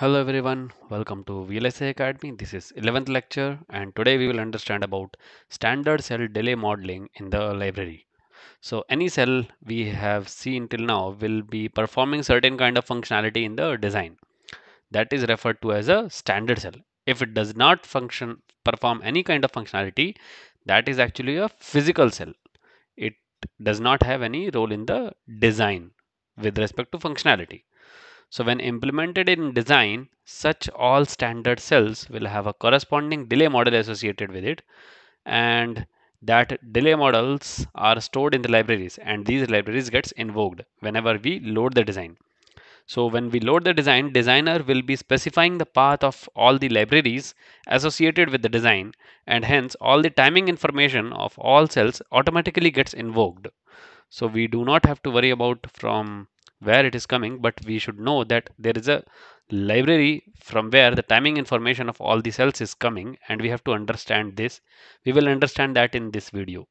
Hello everyone, welcome to VLSI Academy. This is 11th lecture and today we will understand about standard cell delay modeling in the library. So any cell we have seen till now will be performing certain kind of functionality in the design. That is referred to as a standard cell. If it does not function perform any kind of functionality, that is actually a physical cell. It does not have any role in the design with respect to functionality. So when implemented in design, such all standard cells will have a corresponding delay model associated with it and that delay models are stored in the libraries and these libraries gets invoked whenever we load the design. So when we load the design, designer will be specifying the path of all the libraries associated with the design and hence all the timing information of all cells automatically gets invoked. So we do not have to worry about from where it is coming, but we should know that there is a library from where the timing information of all the cells is coming and we have to understand this. We will understand that in this video.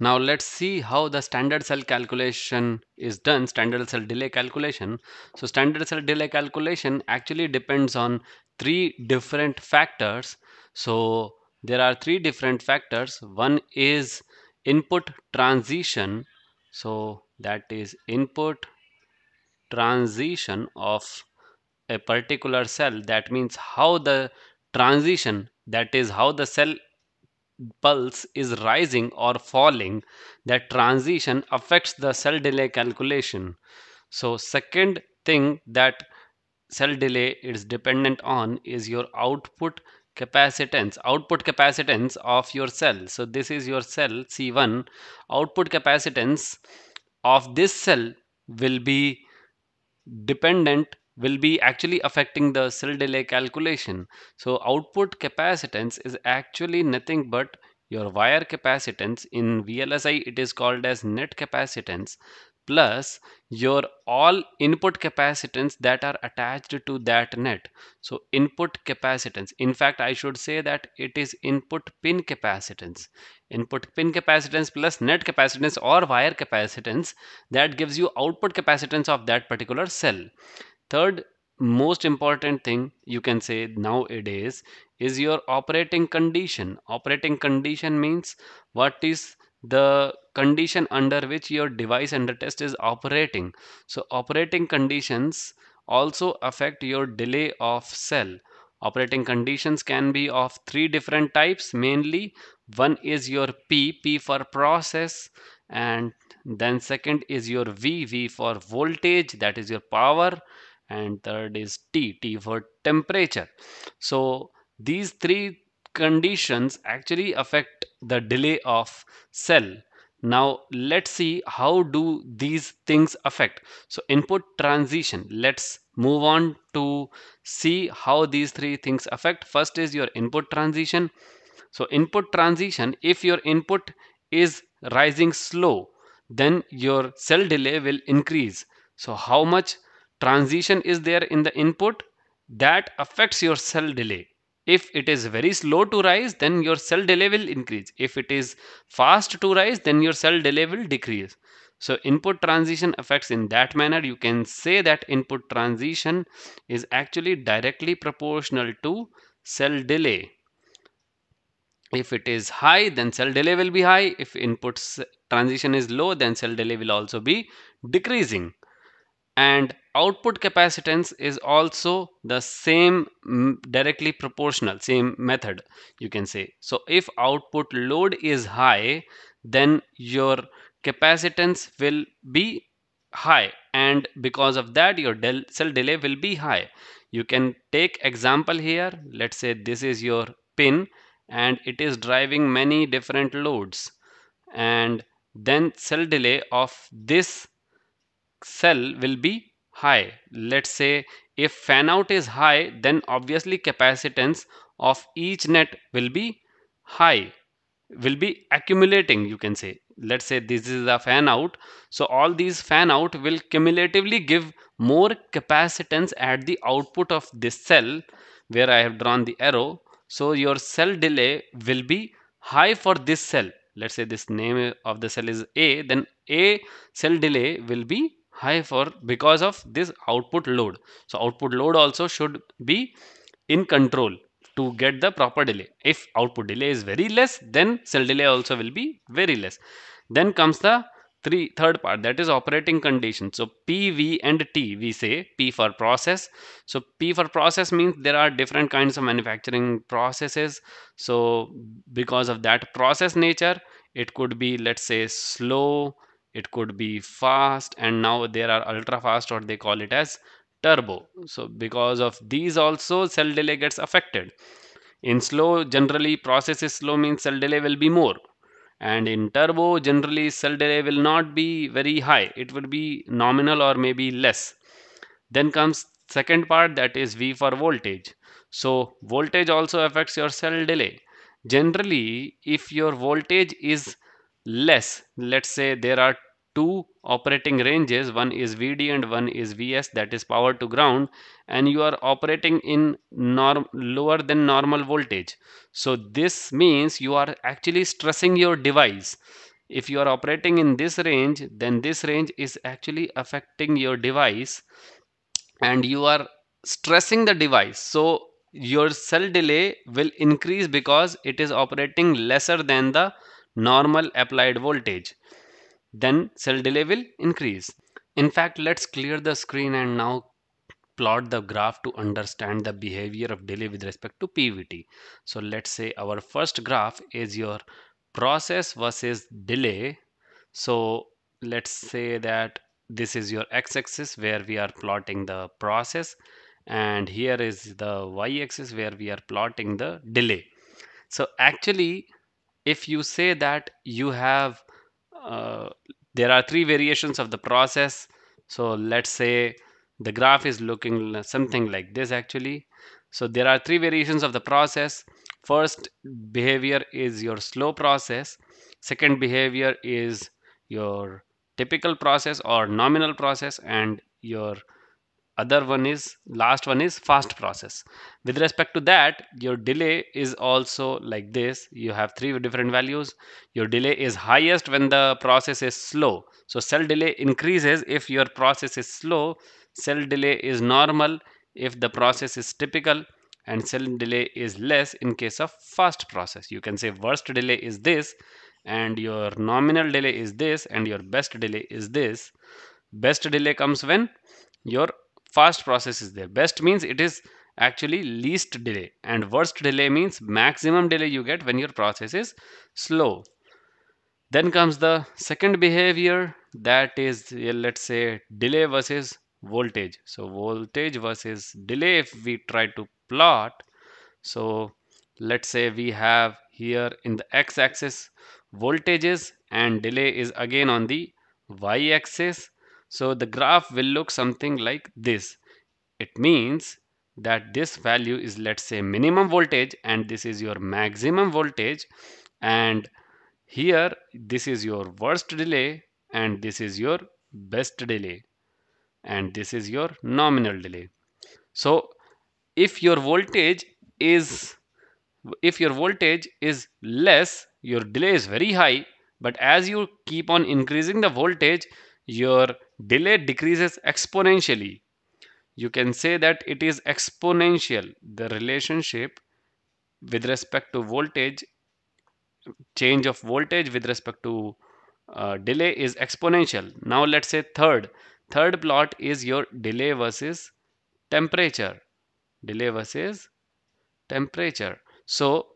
Now let's see how the standard cell calculation is done, standard cell delay calculation. So standard cell delay calculation actually depends on three different factors. So there are three different factors. One is input transition. So that is input transition of a particular cell. That means how the transition, that is how the cell pulse is rising or falling that transition affects the cell delay calculation. So second thing that cell delay is dependent on is your output capacitance output capacitance of your cell. So this is your cell c1 output capacitance of this cell will be dependent will be actually affecting the cell delay calculation. So output capacitance is actually nothing but your wire capacitance. In VLSI, it is called as net capacitance plus your all input capacitance that are attached to that net. So input capacitance. In fact, I should say that it is input pin capacitance. Input pin capacitance plus net capacitance or wire capacitance that gives you output capacitance of that particular cell third most important thing you can say nowadays is your operating condition operating condition means what is the condition under which your device under test is operating so operating conditions also affect your delay of cell operating conditions can be of three different types mainly one is your p p for process and then second is your v v for voltage that is your power and third is T, T for temperature. So these three conditions actually affect the delay of cell. Now let's see how do these things affect. So input transition, let's move on to see how these three things affect. First is your input transition. So input transition, if your input is rising slow, then your cell delay will increase. So how much transition is there in the input that affects your cell delay if it is very slow to rise then your cell delay will increase. If it is fast to rise then your cell delay will decrease. So input transition affects in that manner. You can say that input transition is actually directly proportional to cell delay. If it is high then cell delay will be high. If input transition is low then cell delay will also be decreasing and output capacitance is also the same mm, directly proportional same method you can say. So if output load is high then your capacitance will be high. And because of that your del cell delay will be high. You can take example here. Let's say this is your pin and it is driving many different loads. And then cell delay of this cell will be high. Let's say if fan out is high, then obviously capacitance of each net will be high, will be accumulating, you can say. Let's say this is a fan out. So all these fan out will cumulatively give more capacitance at the output of this cell where I have drawn the arrow. So your cell delay will be high for this cell. Let's say this name of the cell is A, then A cell delay will be high for because of this output load. So output load also should be in control to get the proper delay. If output delay is very less then cell delay also will be very less. Then comes the three third part that is operating condition. So p v and t we say p for process. So p for process means there are different kinds of manufacturing processes. So because of that process nature it could be let's say slow it could be fast and now there are ultra fast or they call it as turbo. So because of these also cell delay gets affected. In slow generally process is slow means cell delay will be more. And in turbo generally cell delay will not be very high. It will be nominal or maybe less. Then comes second part that is v for voltage. So voltage also affects your cell delay. Generally if your voltage is less. Let's say there are two operating ranges. One is vd and one is vs that is power to ground and you are operating in norm lower than normal voltage. So this means you are actually stressing your device. If you are operating in this range then this range is actually affecting your device and you are stressing the device. So your cell delay will increase because it is operating lesser than the normal applied voltage. Then cell delay will increase. In fact let's clear the screen and now plot the graph to understand the behavior of delay with respect to pvt so let's say our first graph is your process versus delay. So let's say that this is your x-axis where we are plotting the process and here is the y-axis where we are plotting the delay. So actually if you say that you have uh, there are three variations of the process. So let's say the graph is looking something like this actually. So there are three variations of the process. First behavior is your slow process. Second behavior is your typical process or nominal process and your other one is last one is fast process. With respect to that your delay is also like this. You have three different values. Your delay is highest when the process is slow. So cell delay increases if your process is slow. Cell delay is normal if the process is typical and cell delay is less in case of fast process. You can say worst delay is this and your nominal delay is this and your best delay is this. Best delay comes when your fast process is there. Best means it is actually least delay and worst delay means maximum delay you get when your process is slow. Then comes the second behavior that is let's say delay versus voltage. So voltage versus delay if we try to plot so let's say we have here in the x-axis voltages and delay is again on the y-axis so the graph will look something like this. It means that this value is let's say minimum voltage and this is your maximum voltage and here this is your worst delay and this is your best delay and this is your nominal delay. So if your voltage is if your voltage is less your delay is very high but as you keep on increasing the voltage your delay decreases exponentially. You can say that it is exponential. The relationship with respect to voltage change of voltage with respect to uh, delay is exponential. Now let's say third. Third plot is your delay versus temperature. Delay versus temperature. So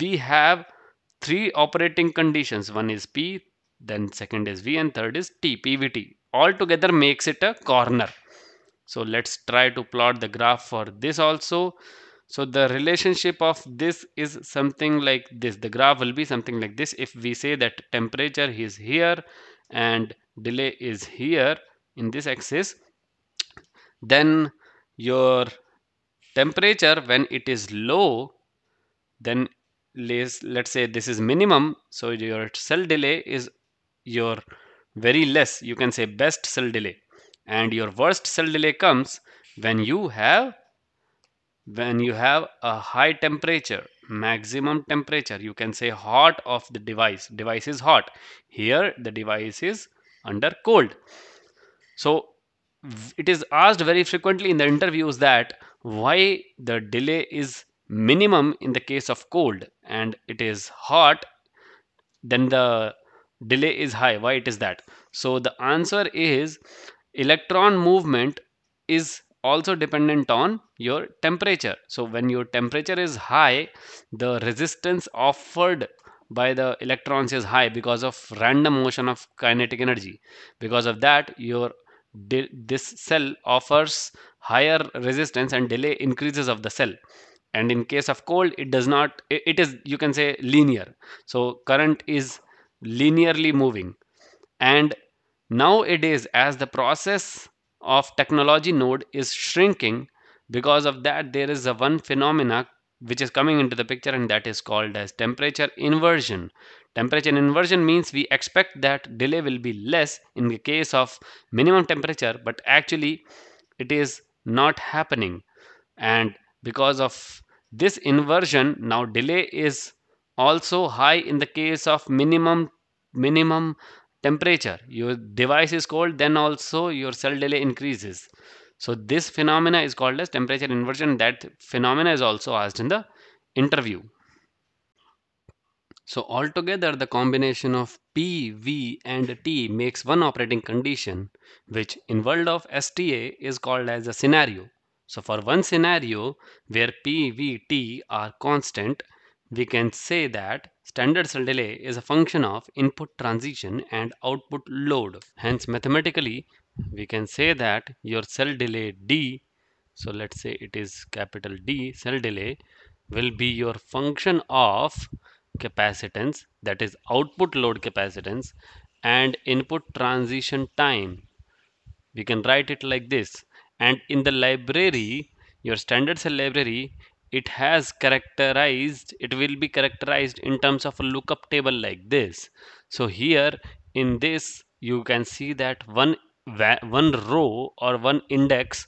we have three operating conditions. One is p then second is v and third is t pvt all together makes it a corner. So let's try to plot the graph for this also. So the relationship of this is something like this. The graph will be something like this. If we say that temperature is here and delay is here in this axis then your temperature when it is low then let's, let's say this is minimum. So your cell delay is your very less you can say best cell delay. And your worst cell delay comes when you have when you have a high temperature maximum temperature you can say hot of the device. Device is hot. Here the device is under cold. So it is asked very frequently in the interviews that why the delay is minimum in the case of cold and it is hot then the delay is high. Why it is that? So the answer is electron movement is also dependent on your temperature. So when your temperature is high the resistance offered by the electrons is high because of random motion of kinetic energy. Because of that your this cell offers higher resistance and delay increases of the cell. And in case of cold it does not it is you can say linear. So current is linearly moving. And nowadays as the process of technology node is shrinking because of that there is a one phenomena which is coming into the picture and that is called as temperature inversion. Temperature inversion means we expect that delay will be less in the case of minimum temperature but actually it is not happening. And because of this inversion now delay is also high in the case of minimum minimum temperature. Your device is cold then also your cell delay increases. So this phenomena is called as temperature inversion. That phenomena is also asked in the interview. So altogether the combination of P, V and T makes one operating condition which in world of STA is called as a scenario. So for one scenario where P, V, T are constant, we can say that standard cell delay is a function of input transition and output load. Hence mathematically we can say that your cell delay D, so let's say it is capital D cell delay will be your function of capacitance that is output load capacitance and input transition time we can write it like this and in the library your standard cell library it has characterized it will be characterized in terms of a lookup table like this. So here in this you can see that one one row or one index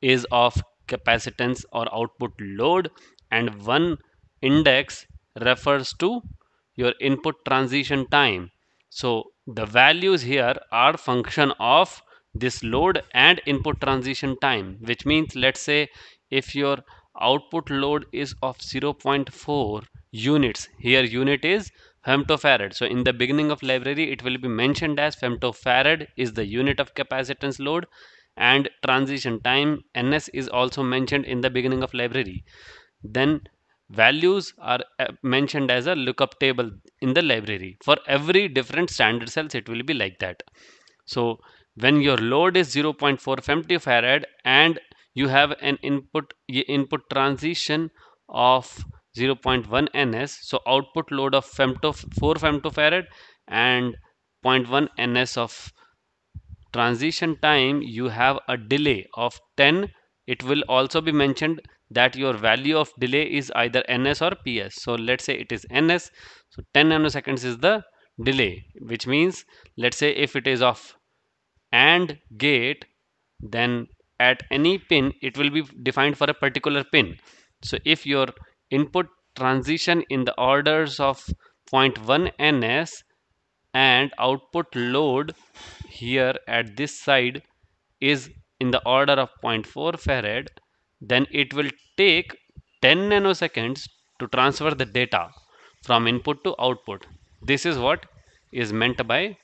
is of capacitance or output load and one index refers to your input transition time. So the values here are function of this load and input transition time which means let's say if your output load is of 0.4 units. Here unit is femtofarad. So in the beginning of library it will be mentioned as femtofarad is the unit of capacitance load and transition time. Ns is also mentioned in the beginning of library. Then values are uh, mentioned as a lookup table in the library. For every different standard cells it will be like that. So when your load is 0.4 femtofarad and you have an input input transition of 0.1 ns so output load of femto 4 femtofarad and 0.1 ns of transition time you have a delay of 10 it will also be mentioned that your value of delay is either ns or ps so let's say it is ns so 10 nanoseconds is the delay which means let's say if it is of AND gate then at any pin it will be defined for a particular pin so if your input transition in the orders of 0.1 ns and output load here at this side is in the order of 0.4 farad then it will take 10 nanoseconds to transfer the data from input to output. This is what is meant by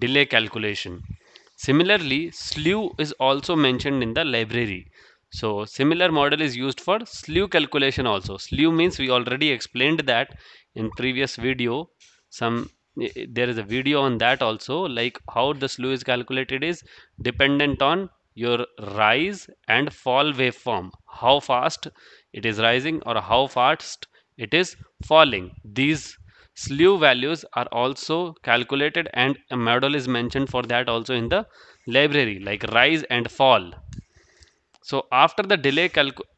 delay calculation. Similarly, slew is also mentioned in the library. So similar model is used for slew calculation also. Slew means we already explained that in previous video. Some there is a video on that also like how the slew is calculated is dependent on your rise and fall waveform how fast it is rising or how fast it is falling these slew values are also calculated and a model is mentioned for that also in the library like rise and fall. So after the delay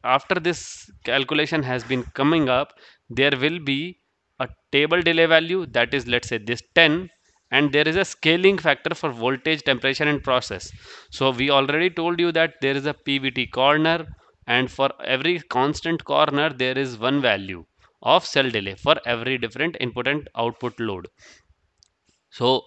after this calculation has been coming up there will be a table delay value that is let's say this 10 and there is a scaling factor for voltage temperature and process. So we already told you that there is a pvt corner and for every constant corner there is one value of cell delay for every different input and output load so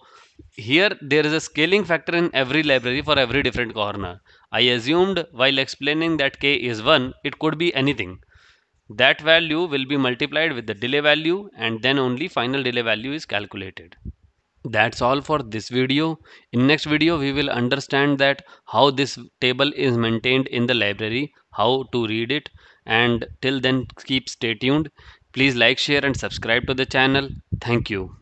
Here there is a scaling factor in every library for every different corner. I assumed while explaining that k is 1, it could be anything. That value will be multiplied with the delay value and then only final delay value is calculated. That's all for this video. In next video we will understand that how this table is maintained in the library, how to read it and till then keep stay tuned. Please like, share and subscribe to the channel. Thank you.